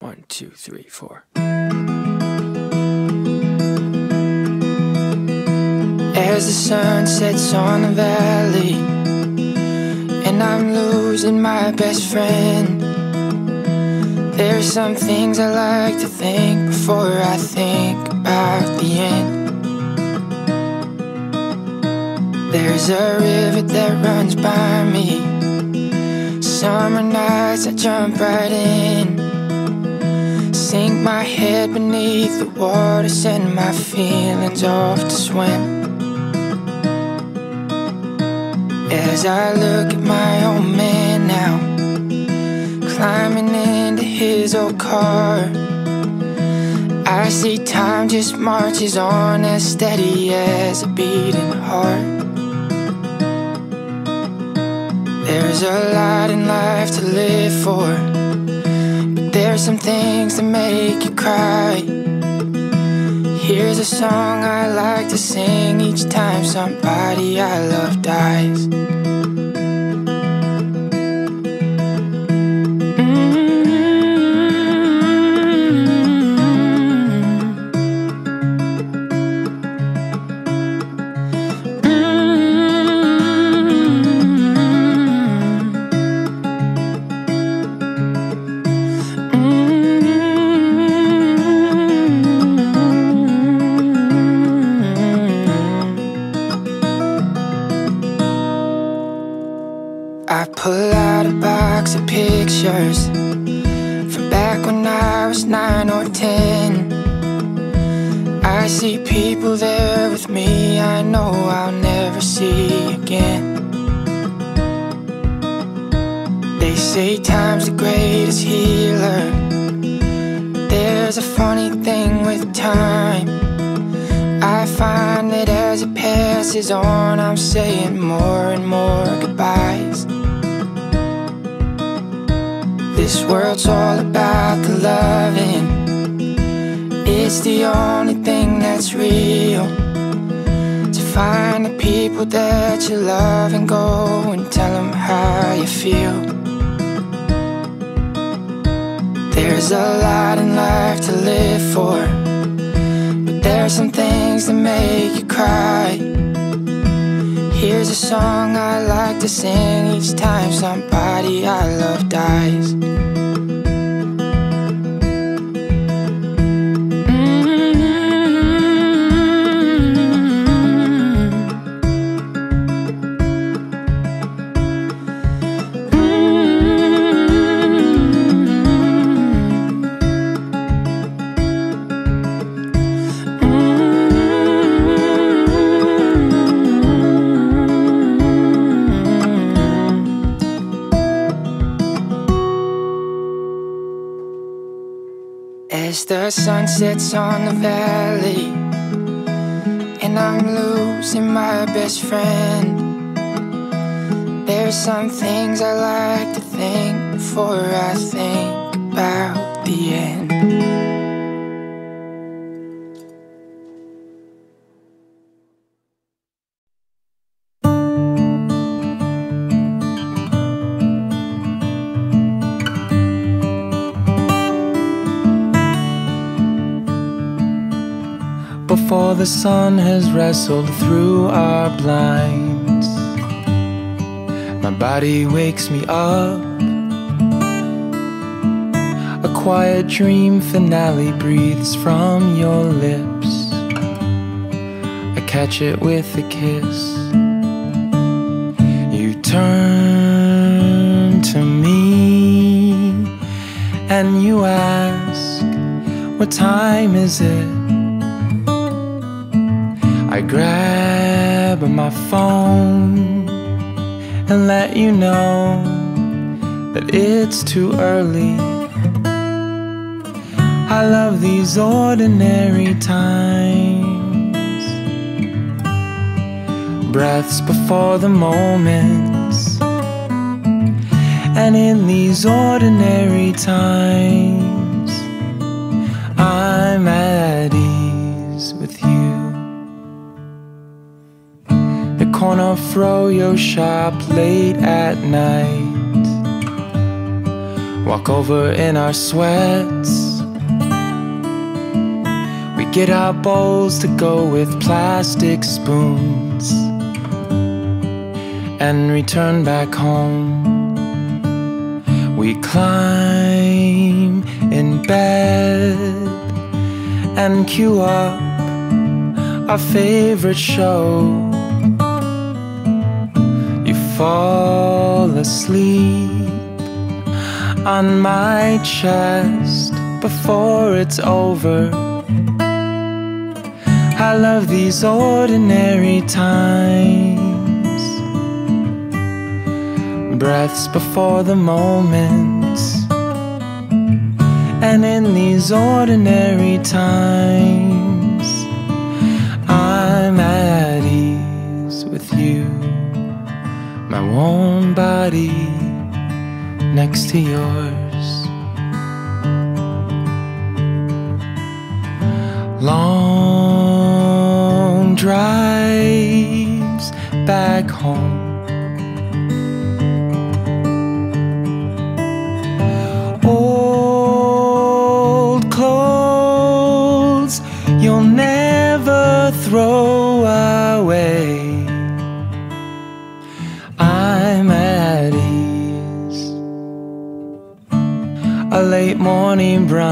One, two, three, four. As the sun sets on the valley, and I'm losing my best friend. There's some things I like to think before I think about the end. There's a river that runs by me. Summer nights I jump right in. Sink my head beneath the water, send my feelings off to swim. As I look at my old man now, climbing into his old car, I see time just marches on as steady as a beating heart. There's a lot in life to live for, there's some things that make you cry. Here's a song I like to sing each time somebody I love dies. Pull out a box of pictures from back when I was nine or ten. I see people there with me I know I'll never see again. They say time's the greatest healer. There's a funny thing with time. I find that as it passes on, I'm saying more and more goodbyes. This world's all about the loving. It's the only thing that's real. To find the people that you love and go and tell them how you feel. There's a lot in life to live for, but there's some things that make you cry. Here's a song I like to sing each time somebody I love dies. As the sun sets on the valley, and I'm losing my best friend. There's some things I like to think before I think about the end. The sun has wrestled through our blinds, my body wakes me up. A quiet dream finale breathes from your lips. I catch it with a kiss. You turn to me and you ask, What time is it? I grab my phone and let you know that it's too early. I love these ordinary times, breaths before the moments, and in these ordinary times, corner froyo shop late at night walk over in our sweats. We get our bowls to go with plastic spoons and return back home. We climb in bed and queue up our favorite show. Fall asleep on my chest before it's over. I love these ordinary times breaths before the moments. And in these ordinary times, I'm at ease with you, my warm body next to yours. Long drives back home Old clothes you'll never throw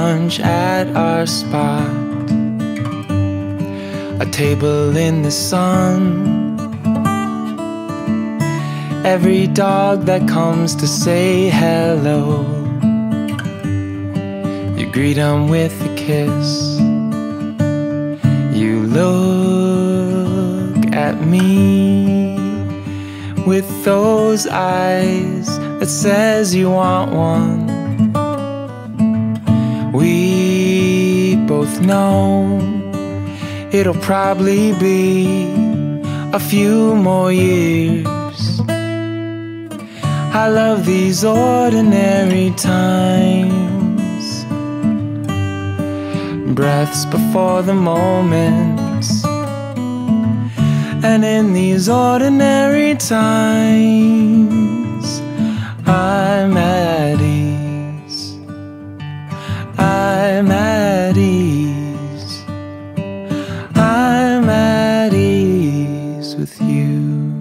brunch at our spot. A table in the sun. Every dog that comes to say hello. You greet them with a kiss. You look at me with those eyes that says you want one. We both know it'll probably be a few more years. I love these ordinary times breaths before the moments. And in these ordinary times, I'm at I'm at ease. I'm at ease with you.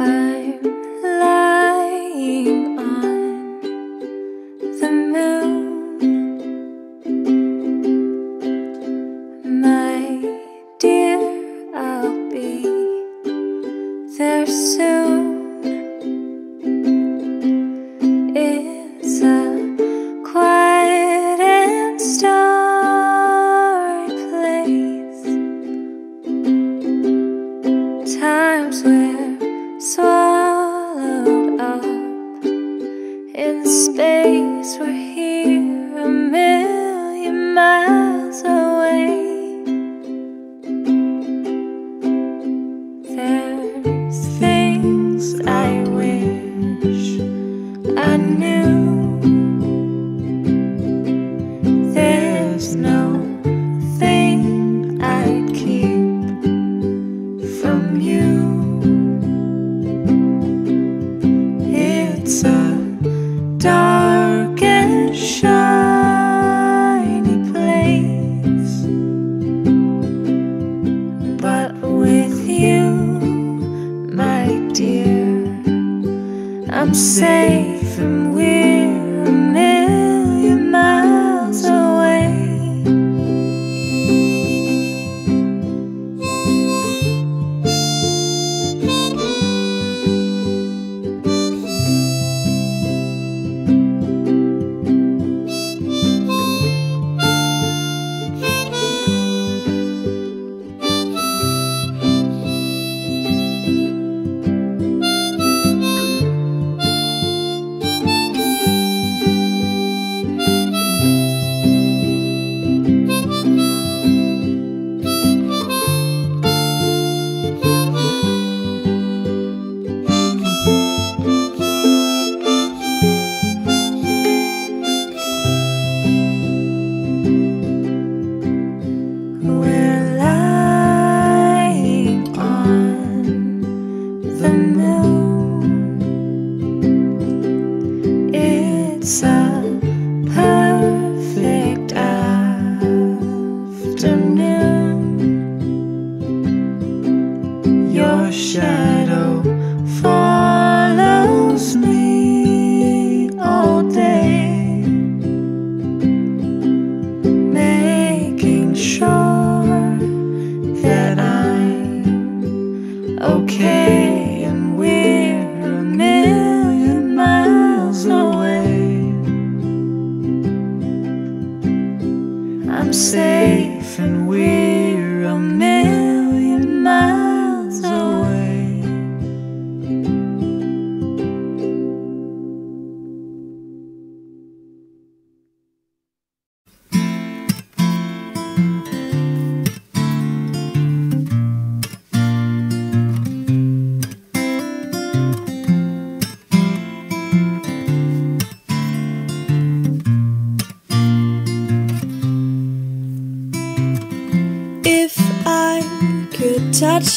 I'm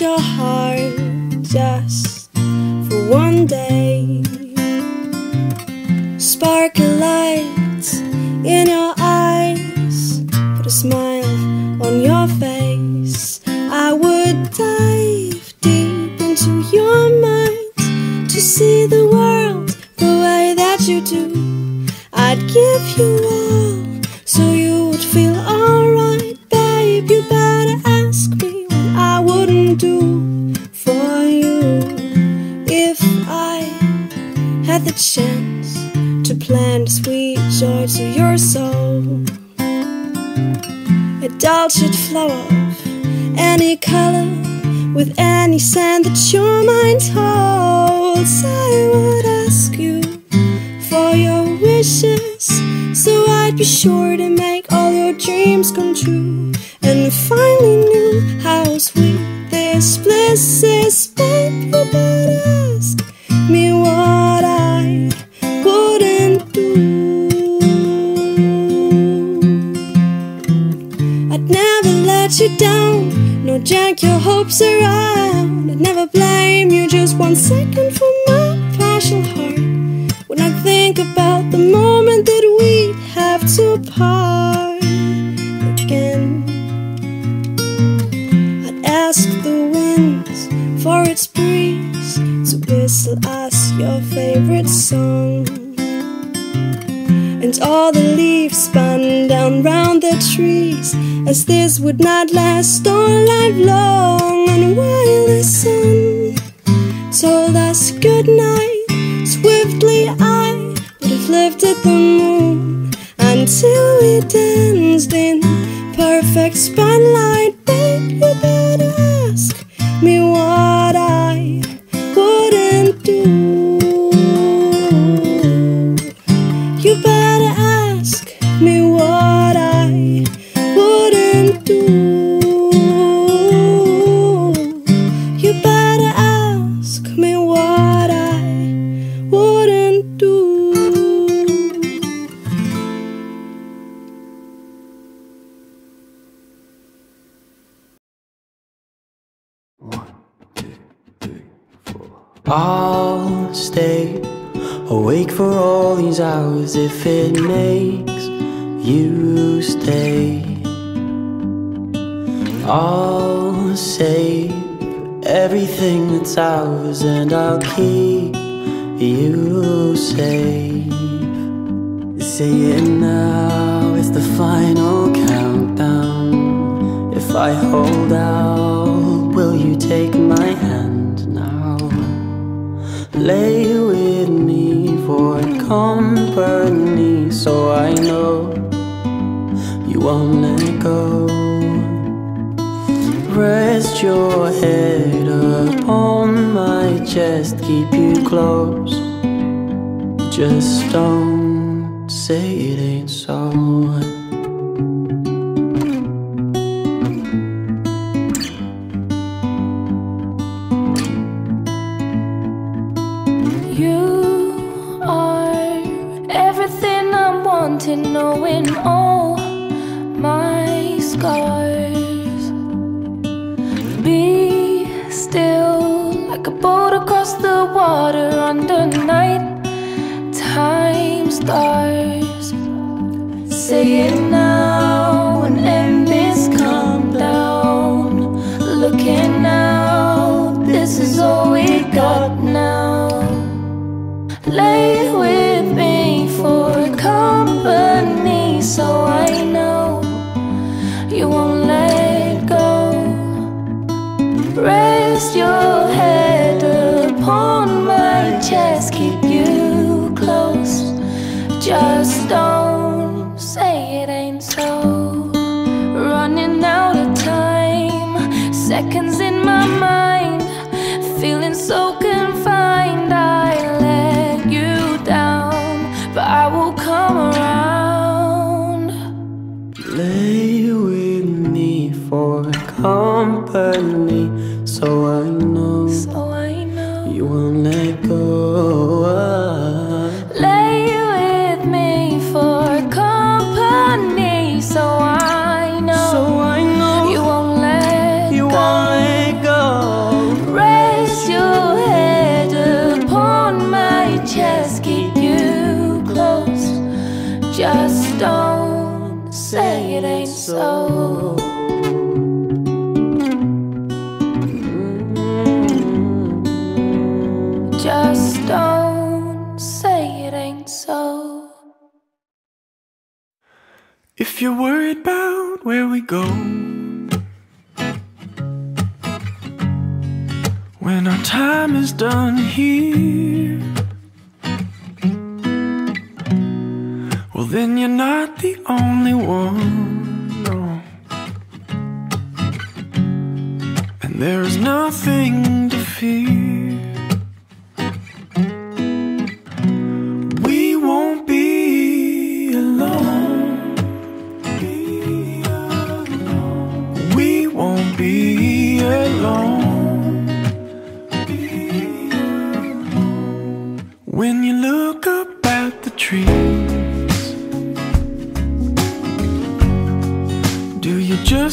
your heart just blame you just one second for my partial heart when I think about the moment that we have to part again, I'd ask the winds for its breeze to whistle us your favorite song. And all the leaves spun down round the trees, as this would not last all night long. And while the sun told us goodnight. Swiftly I would have lifted the moon until we danced in perfect spotlight. Babe, you better ask me what I these hours if it makes you stay. I'll save everything that's ours and I'll keep you safe. Say it now, it's the final countdown. If I hold out, will you take my hand now? Lay with company so I know you won't let go. Rest your head upon my chest, keep you close. Just don't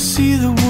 see the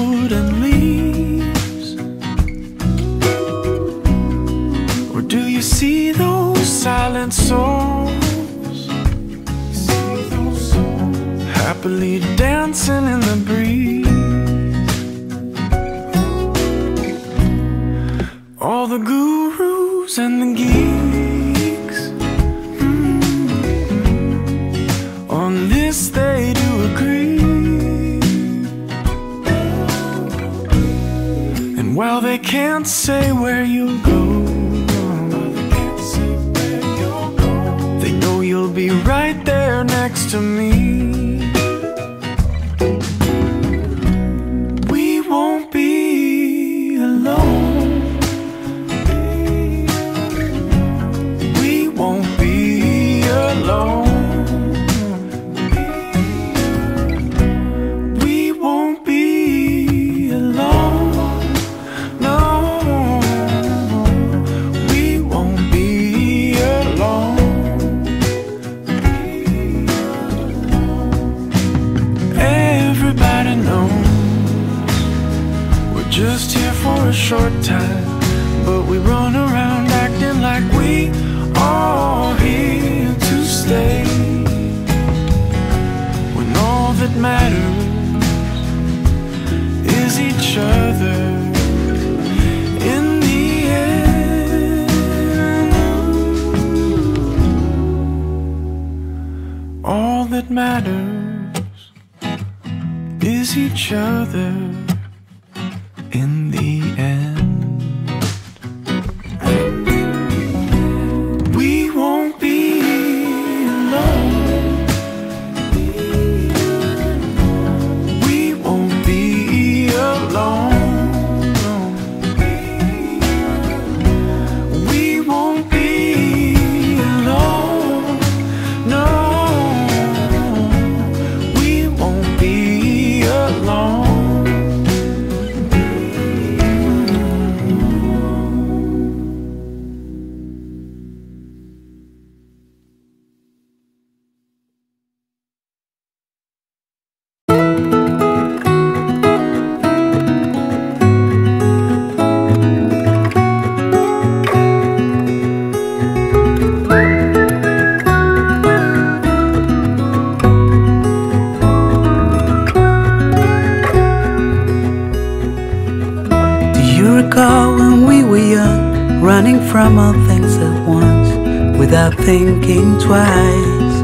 twice.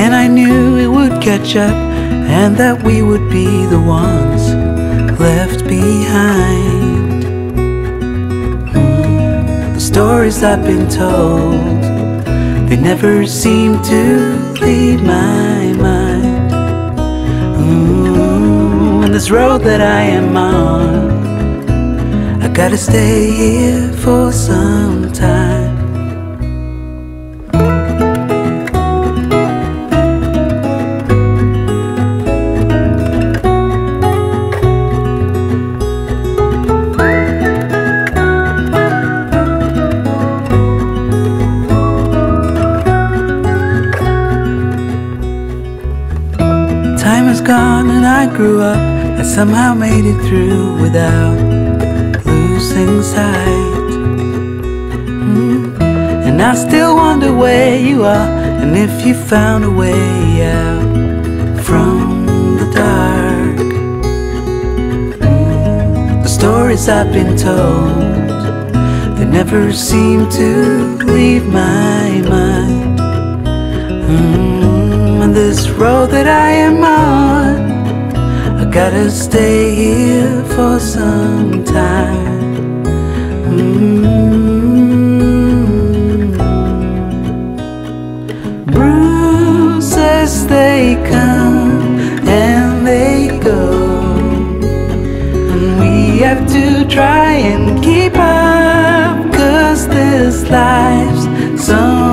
And I knew it would catch up and that we would be the ones left behind. The stories I've been told, they never seem to leave my mind. On And this road that I am on, I gotta stay here for some time. Somehow made it through without losing sight. Mm. And I still wonder where you are and if you found a way out from the dark. Hmm. The stories I've been told, they never seem to leave my mind. Mm. And this road that I am on Gotta stay here for some time. Mm -hmm. Bruises they come and they go, and we have to try and keep up. Cause this life's some.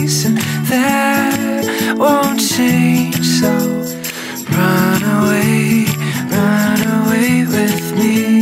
and that won't change. So run away run away with me.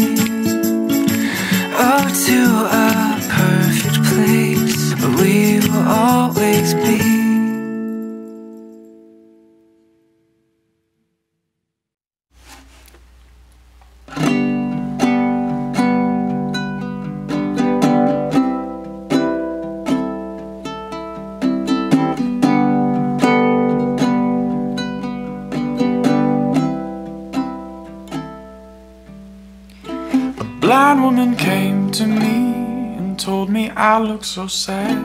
I look so sad.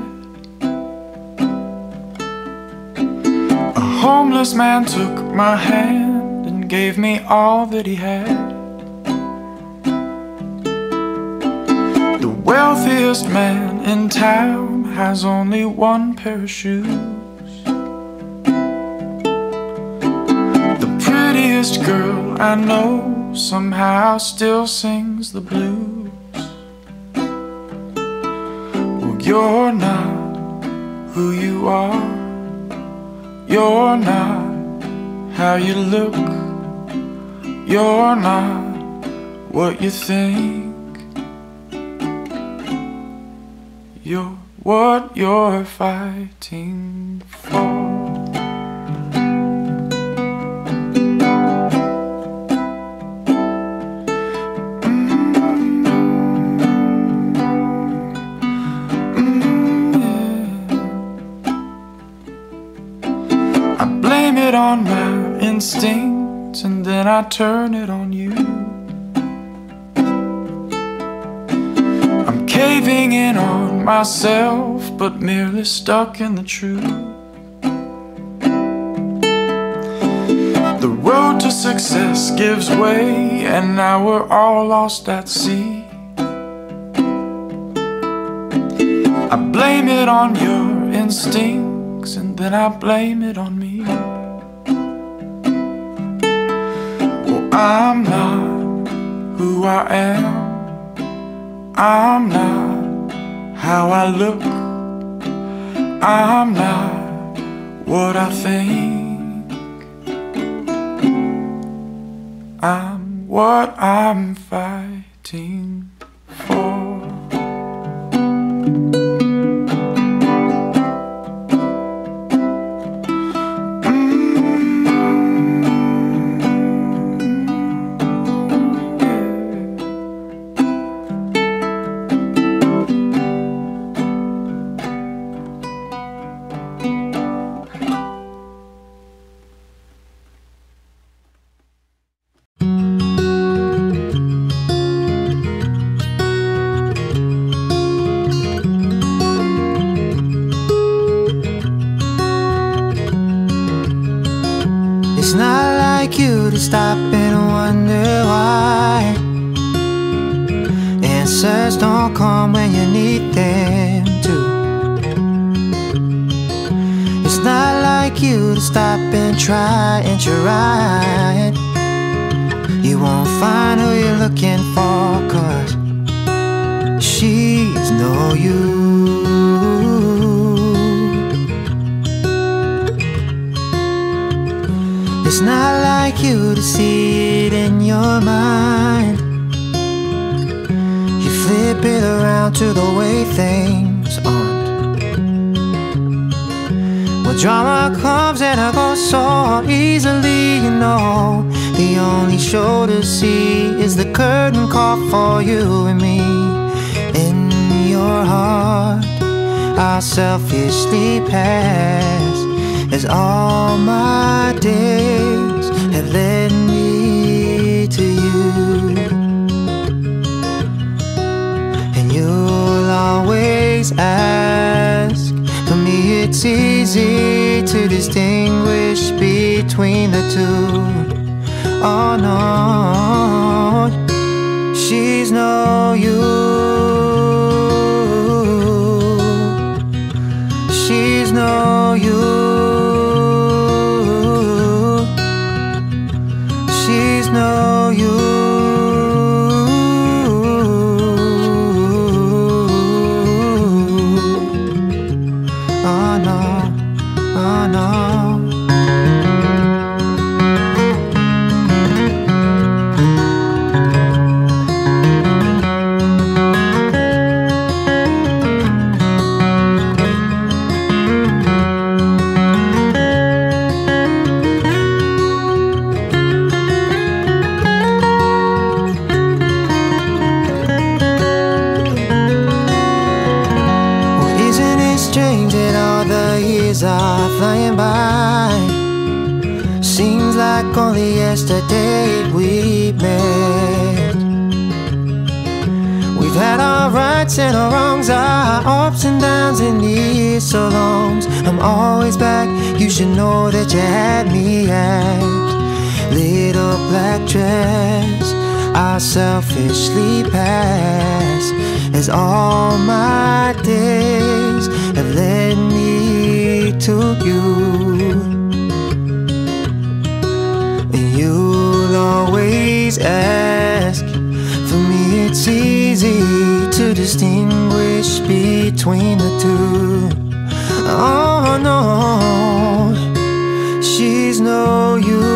A homeless man took my hand and gave me all that he had. The wealthiest man in town has only one pair of shoes. The prettiest girl I know somehow still sings the blues. You're not who you are. You're not how you look. You're not what you think. You're what you're fighting for. I turn it on you. I'm caving in on myself, but merely stuck in the truth. The road to success gives way, and now we're all lost at sea. I blame it on your instincts, and then I blame it on me. I'm not who I am. I'm not how I look. I'm not what I think. I'm what I'm fighting stop and wonder why. Answers don't come when you need them to. It's not like you to stop and try and try. You won't find who you're looking for, cause she's no you. See it in your mind. You flip it around to the way things aren't. Well, drama comes and it goes so easily, you know. The only show to see is the curtain call for you and me. In your heart, I'll selfishly pass as all my days ask. For me, it's easy to distinguish between the two. Oh no, she's no you. She's no you. That you had me at. Little black dress, I'll selfishly pass as all my days have led me to you. And you'll always ask. For me, it's easy to distinguish between the two. Oh no, she's no you.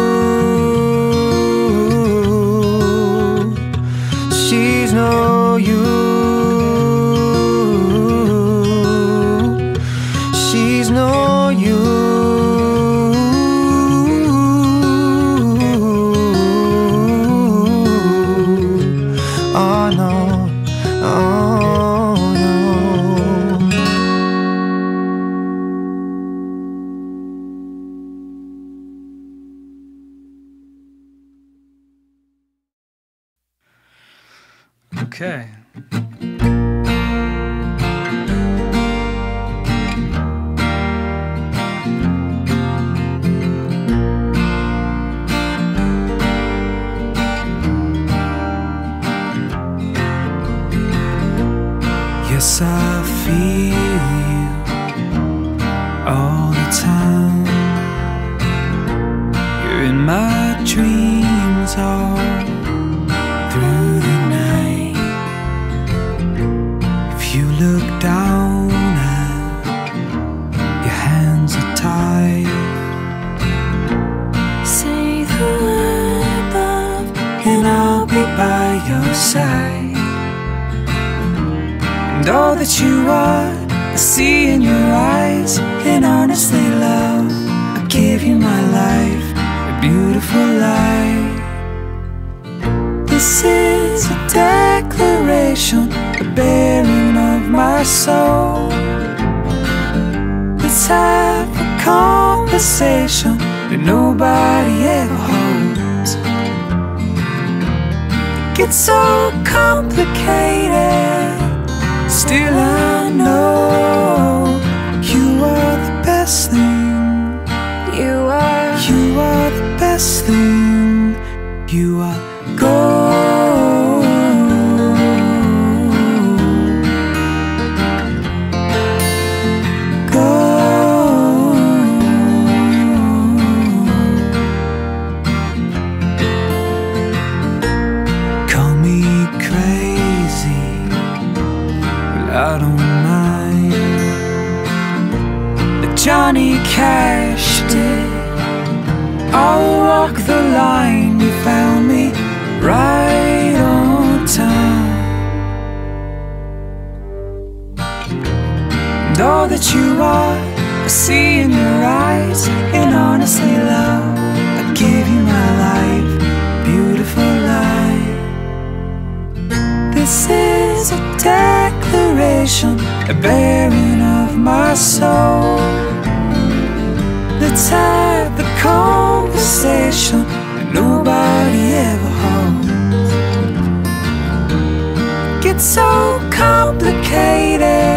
Is a declaration, a bearing of my soul. Let's have a conversation that nobody ever holds. It gets so complicated. Still, I know you are the best thing. you are. You are the best thing. You are gold. Johnny Cash did. I'll walk the line. You found me right on time. And all that you are, I see in your eyes. And honestly, love, I give you my life, beautiful life. This is a declaration, a bearing of my soul. Let's have the conversation nobody ever holds. Gets so complicated.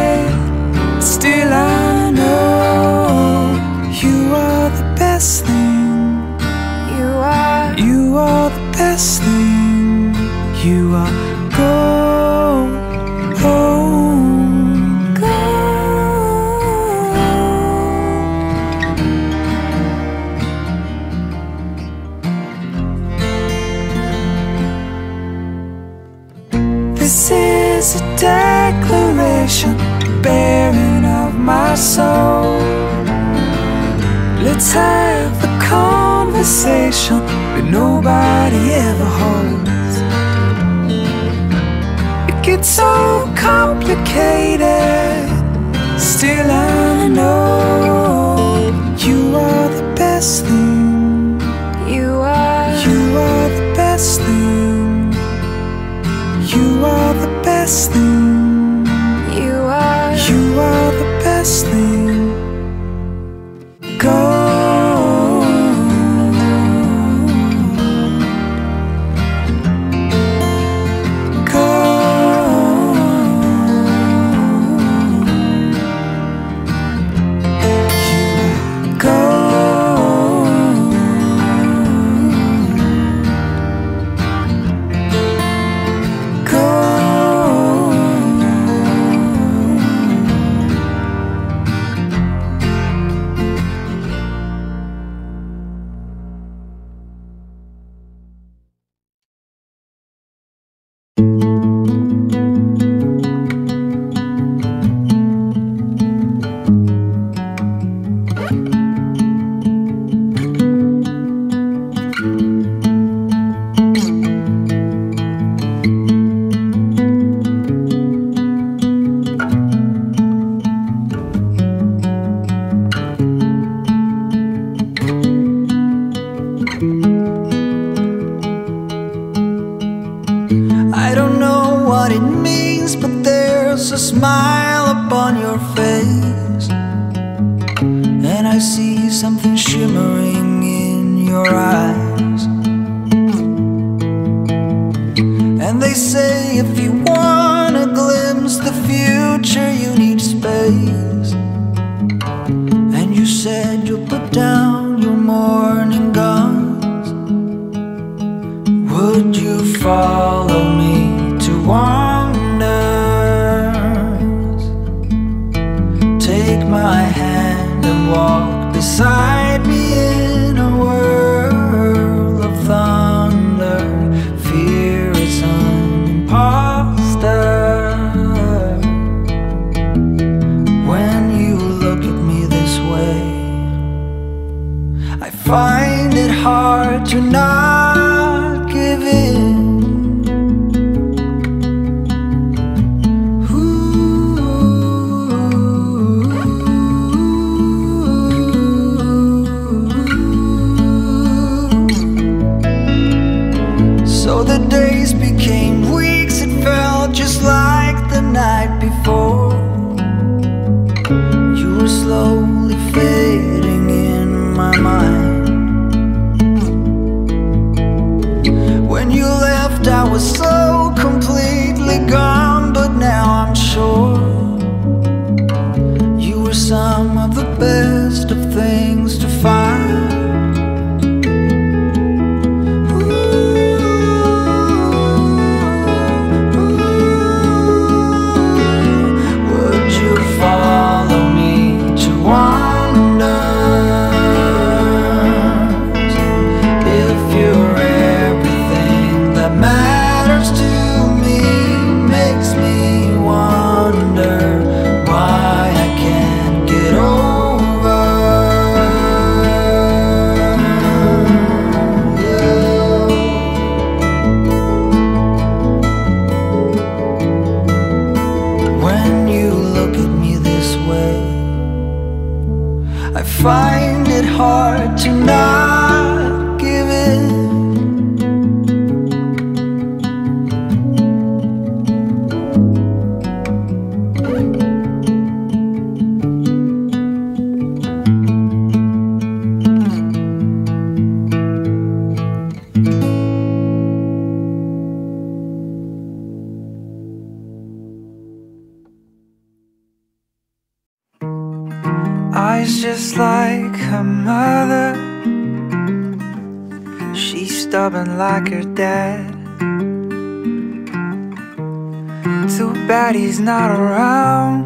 not around.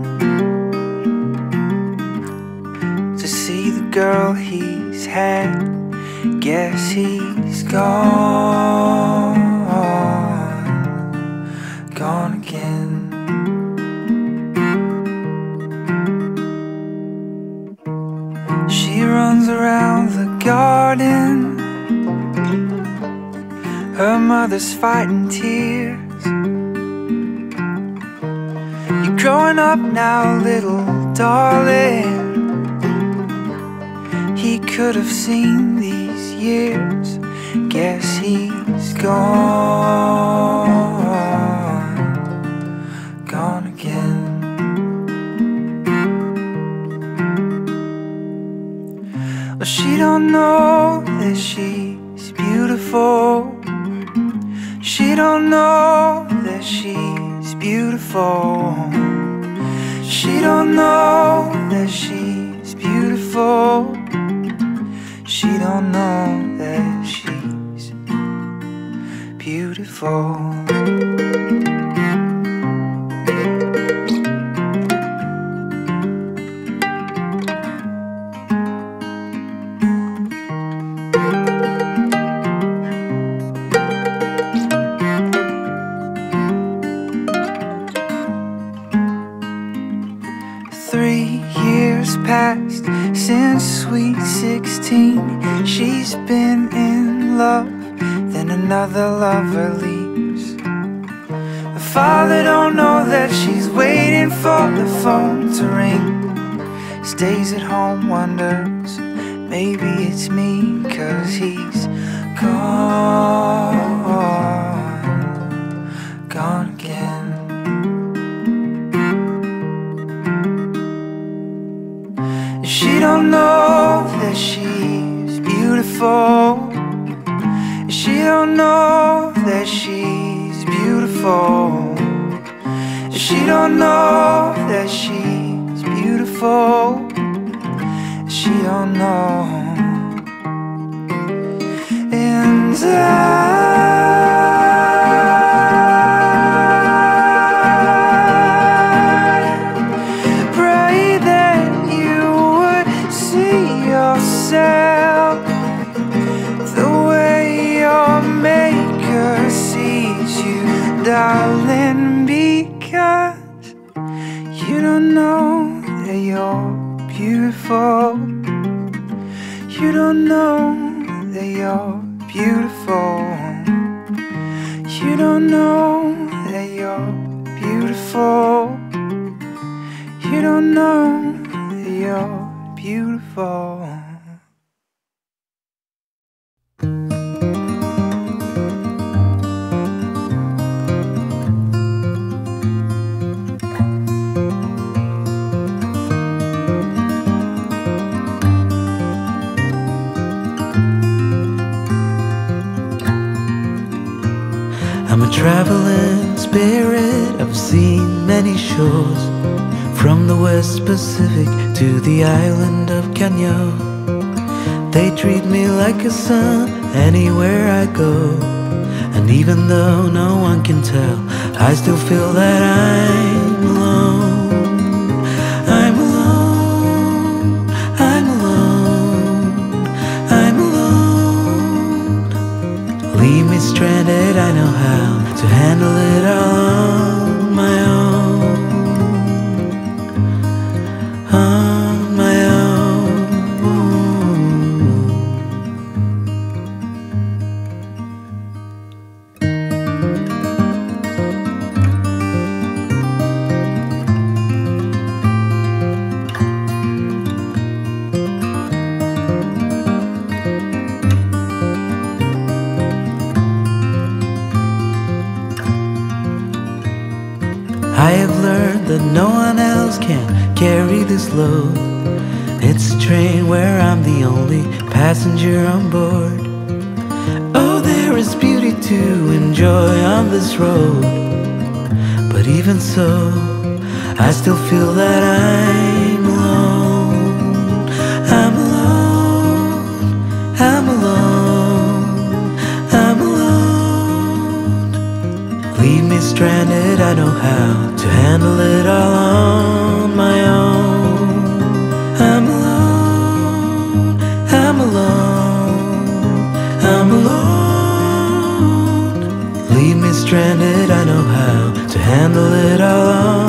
She don't know that she's beautiful. phone to ring. Stays at home, wonders, maybe it's me, cause he's gone. beautiful. You don't know that you're beautiful. You don't know that you're beautiful. You don't know that you're beautiful. Pacific to the island of Kenya. They treat me like a son anywhere I go. And even though no one can tell, I still feel that I'm alone. I'm alone, I'm alone, I'm alone. Leave me stranded, I know how to handle it all that no one else can carry this load. It's a train where I'm the only passenger on board. Oh, there is beauty to enjoy on this road. But even so, I still feel that I'm stranded, I know how to handle it all on my own. I'm alone, I'm alone, I'm alone. Leave me stranded, I know how to handle it all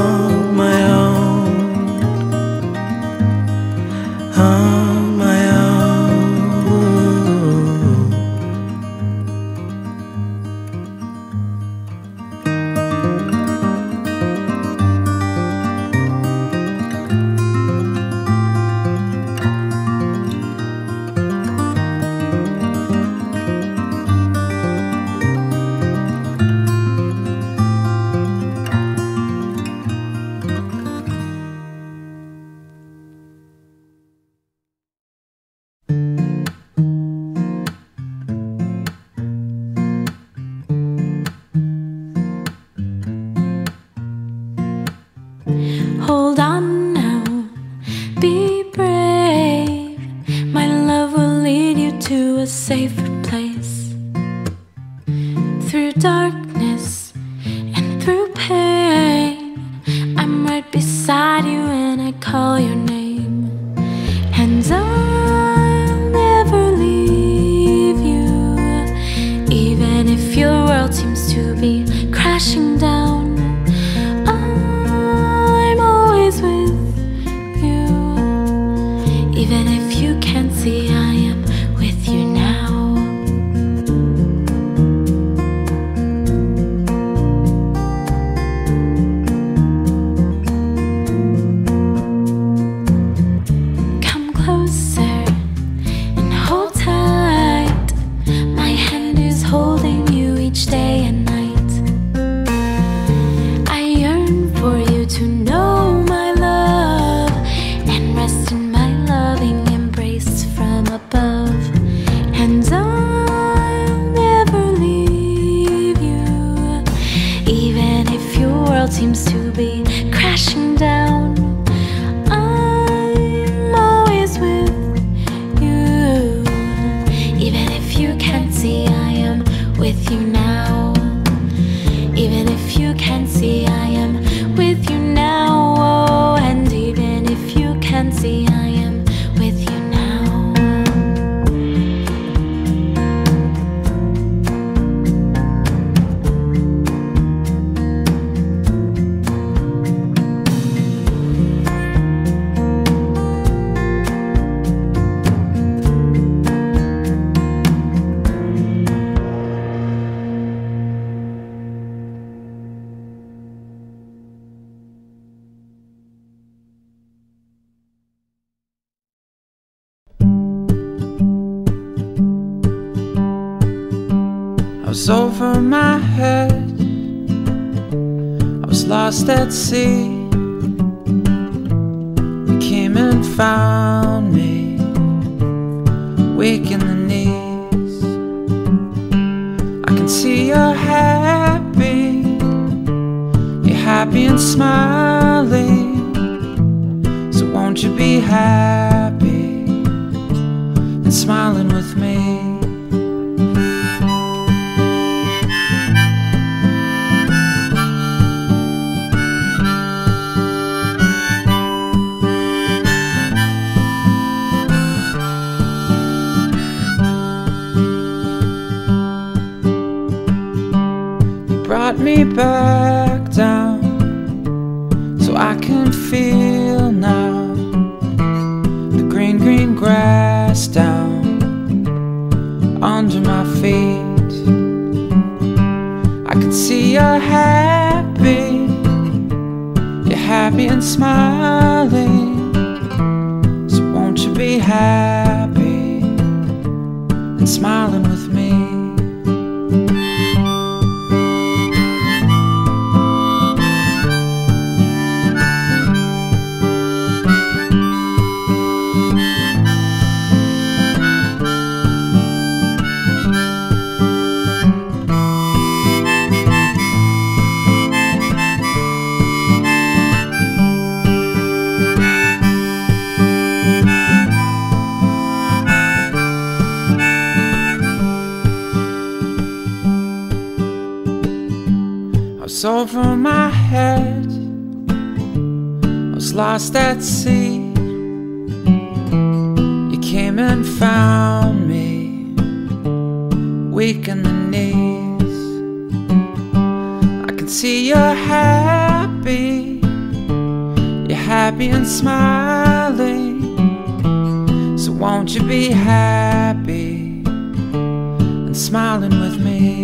you can't see I am with you now. Lost at sea. You came and found me, weak in the knees. I can see you're happy. You're happy and smiling. So won't you be happy and smiling with me? Me back down so I can feel now the green, green grass down under my feet. I can see you're happy, you're happy and smiling. So won't you be happy and smiling over my head. I was lost at sea. You came and found me, weak in the knees. I can see you're happy. You're happy and smiling. So won't you be happy and smiling with me?